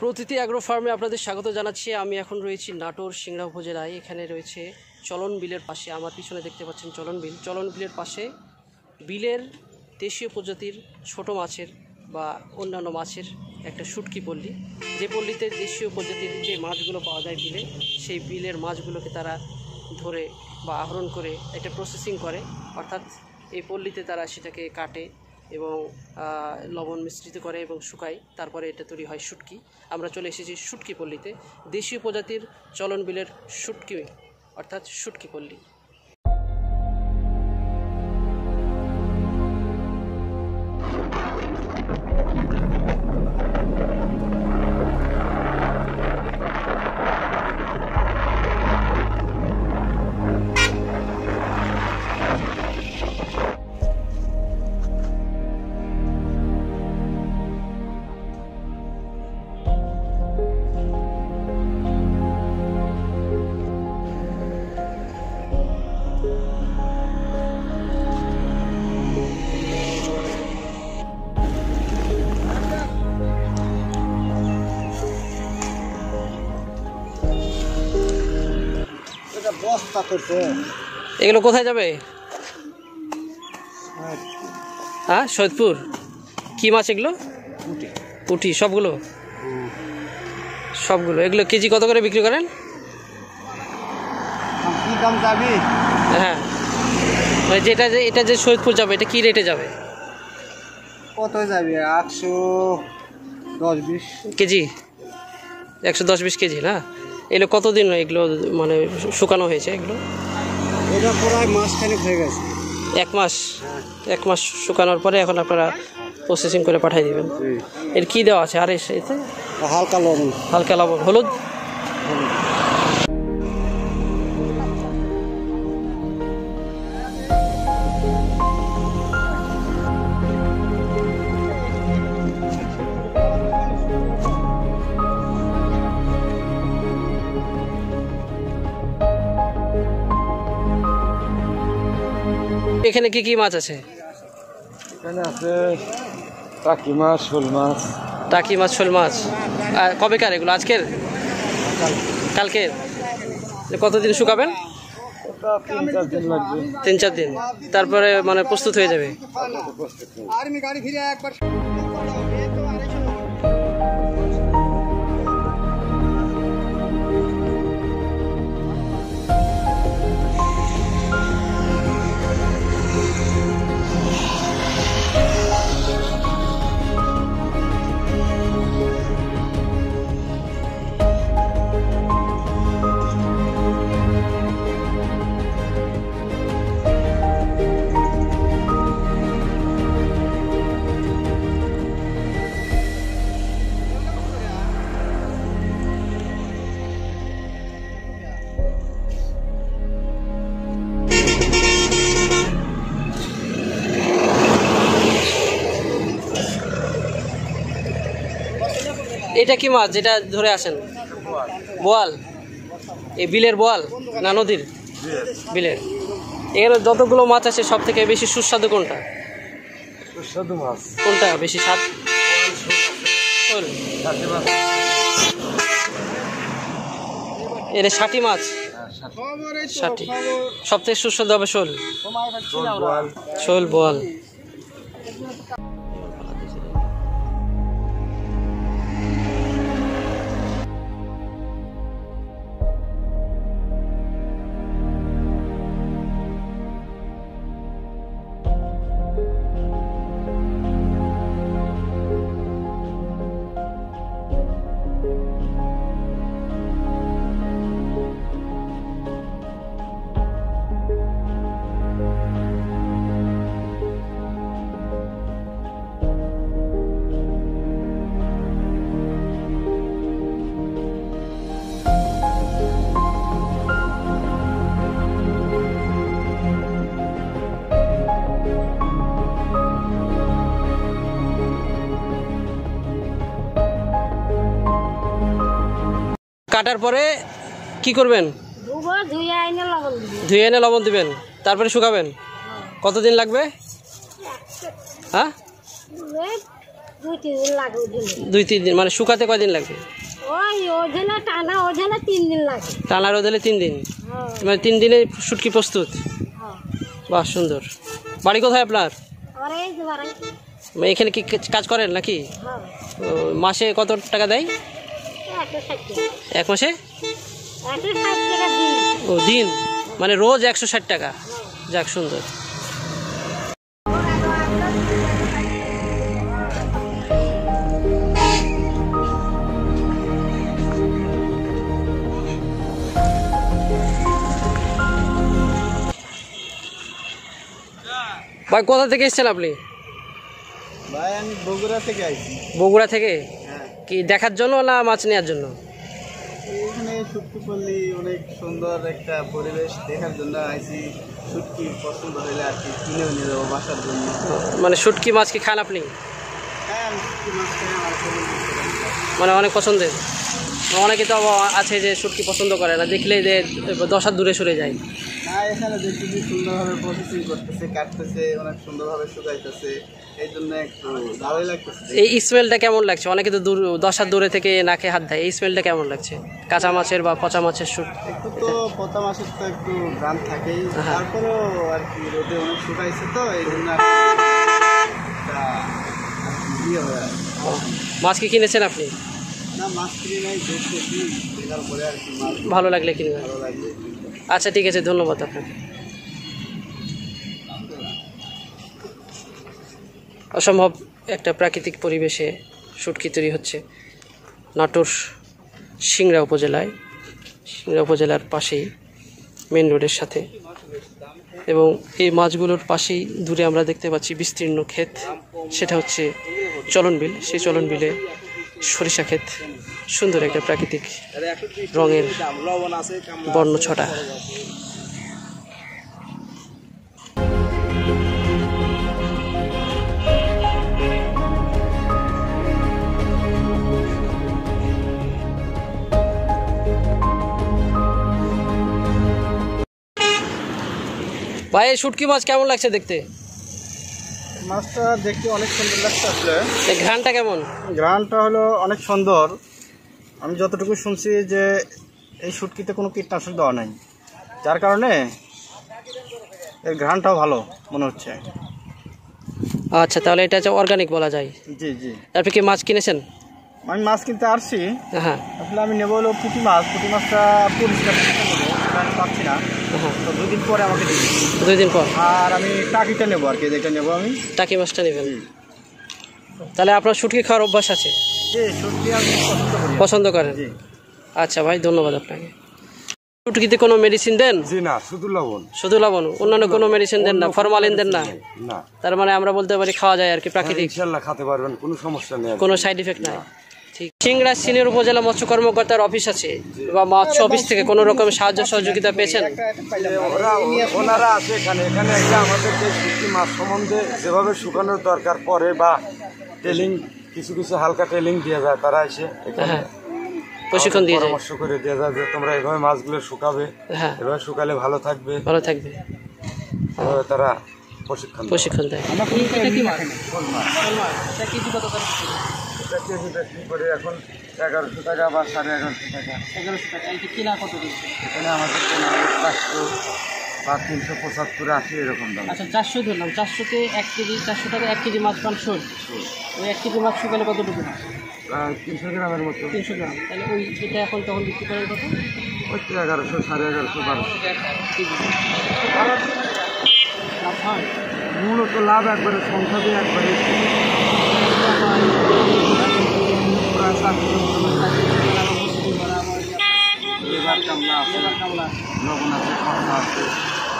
প্রতিটি অ্যাগ্রো ফার্মে আপনাদের স্বাগত জানাচ্ছি। আমি এখন রয়েছি নাটোর সিংড়া উপজেলায়। এখানে রয়েছে চলন বিলের পাশে। আমার পিছনে দেখতে পাচ্ছেন চলন বিল। চলন বিলের পাশে বিলের দেশীয় প্রজাতির ছোট মাছের বা অন্যান্য মাছের একটা শুটকি পল্লী। যে পল্লীতে দেশীয় প্রজাতির যে মাছগুলো পাওয়া যায় বিলে, সেই বিলের মাছগুলোকে তারা ধরে বা আহরণ করে একটা প্রসেসিং করে। অর্থাৎ এই পল্লীতে তারা সেটাকে কাটে। এবং লবণ মিশ্রিত করে এবং শুকায় তারপরে এটা তৈরি হয় শুটকি। আমরা চলে এসেছি শুটকি পল্লীতে। দেশীয় প্রজাতির চলন বিলের শুটকি, অর্থাৎ শুটকি পল্লী। এগুলো কোথায় যাবে? হ্যাঁ। সৈয়দপুর? কী মাছ এগুলো? পুঁটি। সবগুলো? সবগুলো। এগুলো কেজি কত করে বিক্রি করেন? কি দাম যাবি? হ্যাঁ। মানে যেটা যে এটা যে সৈয়দপুর যাবে এটা কি রেটে যাবে? কত যাবি? একশো দশ বিশ। কেজি? একশো দশ বিশ কেজি না? এগুলো কতদিন এগুলো মানে শুকানো হয়েছে এগুলো? এটা প্রায় মাসখানেক হয়ে গেছে। এক মাস? এক মাস শুকানোর পরে এখন আপনারা প্রসেসিং করে পাঠিয়ে দেবেন। এর কি দেওয়া আছে? আর এসে হালকা লবণ। হালকা লবণ। হলুদ? এখানে কি কি মাছ আছে? এখানে আছে টাকি মাছ শোল মাছ। টাকি মাছ শোল মাছ। আর কবেকার এগুলো? আজকের? কালকের? কতদিন শুকাবেন? তিন চার দিন লাগবে। তিন চার দিন। তারপরে মানে প্রস্তুত হয়ে যাবে। এটা কি মাছ? যেটা ধরে আসেন। বোয়াল। এই বিলের বোয়াল না নদীর? বিলের। এখানে যতগুলো মাছ আছে সব থেকে বেশি সুস্বাদু কোনটা? সুস্বাদু মাছ। কোনটা বেশি স্বাদ? এটা ষাটি মাছ? ষাটি সব থেকে সুস্বাদু হবে শোল। শোল বোয়াল। কাটার পরে কি করবেন? ধুয়ে এনে লবণ দিবেন। তারপরে শুকাবেন। কতদিন লাগবে? হ্যাঁ? দুই তিন দিন মানে শুকাতে কয়দিন লাগবে? টানা ওজনে তিন দিন লাগে। টানা রোদ তিন দিন। হ্যাঁ। মানে তিন দিনে শুটকি প্রস্তুত? হ্যাঁ। বাহ সুন্দর। বাড়ি কোথায় আপনার? মানে এখানে কি কাজ করেন নাকি? হ্যাঁ। মাসে কত টাকা দেয়? এক মাসে? ও দিন? মানে রোজ একশো ষাট টাকা? যাক সুন্দর। ভাই কোথা থেকে এসছেন আপনি? ভাই আমি বগুড়া থেকে আইছি। বগুড়া থেকে? কি দেখার জন্য না মাছ নেওয়ার জন্য? এখানে শুটকিপল্লী অনেক সুন্দর একটা পরিবেশ। দেখার জন্য আইসি শুটকি পছন্দ হইলে আর কি কিনেও নিয়ে যাব বাসার জন্য। মানে শুটকি মাছ কি খান আপনি? হ্যাঁ শুটকি মাছ খাই আমার মানে অনেক পছন্দের? অনেকে তো আছে যে শুটকি পছন্দ করে না দেখলেই যে দশ হাত দূরে সরে যায়। এখানে দেখতেছি সুন্দরভাবে প্রসেসিং করতেছে কাটতেছে অনেক সুন্দরভাবে শুকাইতেছে এই জন্য একটু ভালোই লাগতেছে। এই স্মেলটা কেমন লাগছে? অনেকে তো দূর দশ হাত দূরে থেকে নাকে হাত দেয় এই স্মেলটা কেমন লাগছে? কাঁচা মাছের বা পচা মাছের শুট একটু তো পচা মাছের তো একটু গ্রাম থাকেই হ্যাঁ। তারপরেও আর কি রোদে অনেক শুকাইছে তো এই জন্য ইয়ে। মাছ কি কিনেছেন আপনি? ভালো লাগলে কিনবেন আচ্ছা ঠিক আছে ধন্যবাদ আপনাকে। অসম্ভব একটা প্রাকৃতিক পরিবেশে শুটকি তৈরি হচ্ছে নাটোর সিংড়া উপজেলায়। সিংড়া উপজেলার পাশেই মেন রোডের সাথে। এবং এই মাছগুলোর পাশেই দূরে আমরা দেখতে পাচ্ছি বিস্তীর্ণ ক্ষেত। সেটা হচ্ছে চলন বিল। সেই চলন বিলে সরিষা ক্ষেত। সুন্দর একটা প্রাকৃতিক রঙের বর্ণ ছটা। ভাই শুটকি মাছ কেমন লাগছে দেখতে? মাছটা দেখতে অনেক সুন্দর লাগছে আসলে। এই ঘ্রানটা কেমন? গ্রানটা হলো অনেক সুন্দর। আমি যতটুকু শুনছি যে এই শুটকিতে কোনো কীটনাশক দেওয়া নাই। যার কারণে এর ঘ্রানটাও ভালো মনে হচ্ছে। আচ্ছা তাহলে এটা হচ্ছে অর্গানিক বলা যায়। জি জি। তারপরে কি মাছ কিনেছেন? আমি মাছ কিনতে আসছি। হ্যাঁ। আসলে আমি নেব হলো পুঁটি মাছ। পুঁটি মাছটা পরিষ্কার। আমি পাচ্ছি না। হ্যাঁ তো দুদিন পরে আমাকে দিবি। দুই দিন পর? আর আমি টাকিটা নেব আর কি যেটা নেব আমি। টাকি মাছটা নেবেন? তাহলে আপনার শুটকি খাওয়ার অভ্যাস আছে? শুটকি আমি পছন্দ করি। পছন্দ করেন? আচ্ছা ভাই ধন্যবাদ আপনাকে। শুটকিতে কোনো মেডিসিন দেন? জি না শুধু লবণ। শুধু লবণ? অন্যান্য কোনো মেডিসিন দেন না? ফরমালিন দেন না? না। তার মানে আমরা বলতে পারি খাওয়া যায় আর কি প্রাকৃতিক। ইনশাল্লাহ খেতে পারবেন কোনো সমস্যা নেই কোনো সাইড ইফেক্ট নাই। ঠিক। সিংড়া সিনিয়র উপজেলা মৎস্য কর্মকর্তার অফিস আছে বা মৎস্য অফিস থেকে কোনো রকম সাহায্য সহযোগিতা পেয়েছেন? ওরা ওনারা আছে এখানে। এখানে একটা আমাদেরকে শুটকি মাছ সম্বন্ধে যেভাবে শুকানোর দরকার পরে বা টেলিং কিছু কিছু হালকা টেলিং দিয়ে যায় তারা এসে এখানে হ্যাঁ প্রশিক্ষণ দিয়ে পরামর্শ করে দিয়ে যায় যে তোমরা এভাবে মাছগুলো শুকাবে হ্যাঁ। এভাবে শুকালে ভালো থাকবে। ভালো থাকবে। এভাবে তারা প্রশিক্ষণ দেয়। প্রশিক্ষণ দেয়। এটা কেজি বিক্রি করে এখন এগারোশো টাকা বা সাড়ে এগারোশো টাকা এগারোশো টাকা এটা কিনা কত এখানে আমাদের কেনা চারশো বা তিনশো পঁচাত্তর আশি এরকম দাম আচ্ছা চারশো ধরলাম। চারশোতে এক কেজি চারশো টাকা এক কেজি মাছ পান শোল। ওই এক কেজি মাছ শুকালে কতটুকু? তিনশো গ্রামের মতো তিনশো গ্রাম। তাহলে ওই এটা এখন তখন বিক্রি ওই এগারোশো সাড়ে এগারোশো বারোশো মূলত লাভ একবারে সংখ্যা দিয়ে একবারে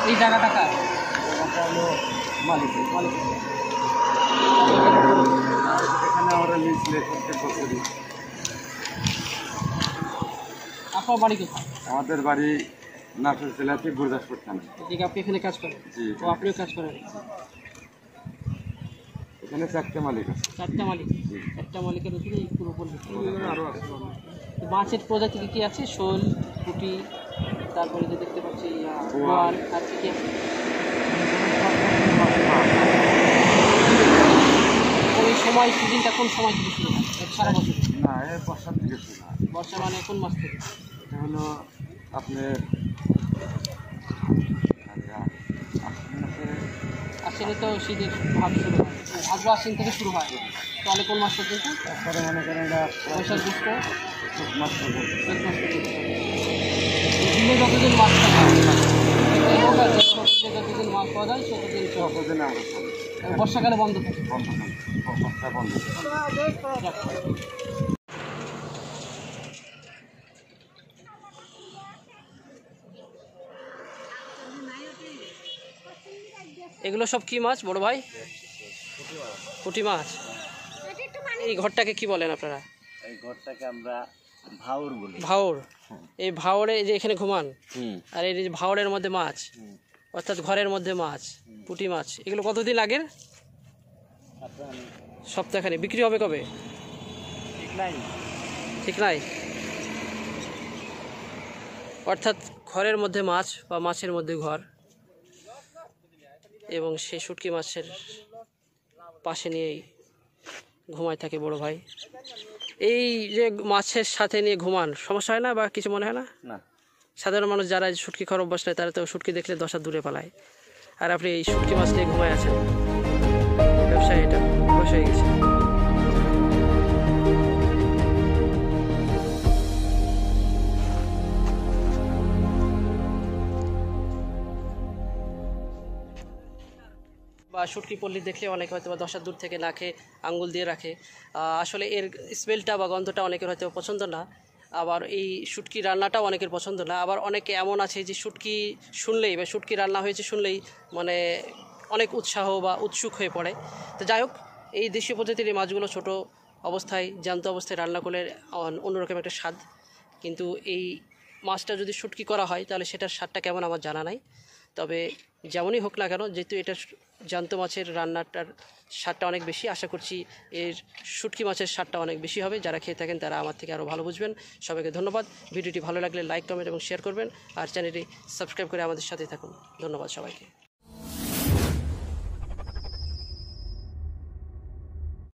এই জায়গা টাকা এটা হলো এখানে আমরা লিজ লেখ প্রত্যেক বছরই আপনার বাড়ি কোথায়? আমাদের বাড়ি নাটোর জেলাতে গুরদাসপুর থানা। আপনি এখানে কাজ করেন? জি। ও আপনিও কাজ করেন? এখানে চারটে মালিক আছে। চারটা মালিক। একটা মালিকের অধীনে এই পুরো আরও আছে। মাছের প্রজাতি কি কি আছে? শোল পুঁটি তারপরে যে দেখতে পাচ্ছি আহ, আর কি কি? আছে? ওই সময় সিজনটা কোন সময় থেকে শুরু হয়? সারা বছর? না এর বর্ষার থেকে শুরু হয়। বর্ষা মানে কোন মাস থেকে? এটা হলো আপনার আশ্বিনে তো শীতের ভাব শুরু হয়। ভাদ্র আশ্বিন থেকে শুরু হয়। তাহলে কোন মাস পর্যন্ত তারপরে মনে করেন এটা বৈশাখ জ্যৈষ্ঠ। মাস পর্যন্ত। যতদিন মাছ যতদিন মাছ পাওয়া যায় ততদিন চলে। আমরা আর বর্ষাকালে বন্ধ থাকে। বন্ধ থাকে বর্ষা বন্ধ থাকে। এগুলো সব কি মাছ বড় ভাই? পুঁটি মাছ? এই ঘরটাকে কি বলেন আপনারা? এই ঘরটাকে আমরা ভাউর বলি। ভাওর? এই ভাওরে যে এখানে ঘুমান? হুম। আর এই যে ভাওরের মধ্যে মাছ? অর্থাৎ ঘরের মধ্যে মাছ পুঁটি মাছ। এগুলো কতদিন আগের? সপ্তাহখানে বিক্রি হবে কবে? ঠিক নাই। ঠিক নাই? অর্থাৎ ঘরের মধ্যে মাছ বা মাছের মধ্যে ঘর এবং সেই শুটকি মাছের পাশে নিয়েই ঘুমায় থাকে বড় ভাই। এই যে মাছের সাথে নিয়ে ঘুমান সমস্যা হয় না বা কিছু মনে হয় না? সাধারণ মানুষ যারা সুটকি শুটকি খাওয়ার অভ্যাস নেয় তারা তো সুটকি দেখলে দশা দূরে পালায়। আর আপনি এই সুটকি মাছ নিয়ে ঘুমায় আছেন। ব্যবসায় এটা বসে গেছে। বা শুটকি পল্লী দেখলে অনেকে হয়তো বা দশার দূর থেকে নাকে আঙ্গুল দিয়ে রাখে। আসলে এর স্মেলটা বা গন্ধটা অনেকের হয়তো পছন্দ না। আবার এই শুটকি রান্নাটাও অনেকের পছন্দ না। আবার অনেকে এমন আছে যে শুটকি শুনলেই বা শুটকি রান্না হয়েছে শুনলেই মানে অনেক উৎসাহ বা উৎসুক হয়ে পড়ে। তো যাই হোক, এই দেশীয় পদ্ধতির এই মাছগুলো ছোট অবস্থায়, জ্যান্ত অবস্থায় রান্না করলে অন- অন্যরকম একটা স্বাদ। কিন্তু এই মাছটা যদি শুটকি করা হয়, তাহলে সেটার স্বাদটা কেমন আমার জানা নাই। তবে যেমনই হোক না কেন, যেহেতু এটা জ্যান্ত মাছের রান্নাটার স্বাদটা অনেক বেশি, আশা করছি এর শুটকি মাছের স্বাদটা অনেক বেশি হবে। যারা খেয়ে থাকেন তারা আমার থেকে আরও ভালো বুঝবেন। সবাইকে ধন্যবাদ। ভিডিওটি ভালো লাগলে লাইক, কমেন্ট এবং শেয়ার করবেন। আর চ্যানেলটি সাবস্ক্রাইব করে আমাদের সাথে থাকুন। ধন্যবাদ সবাইকে।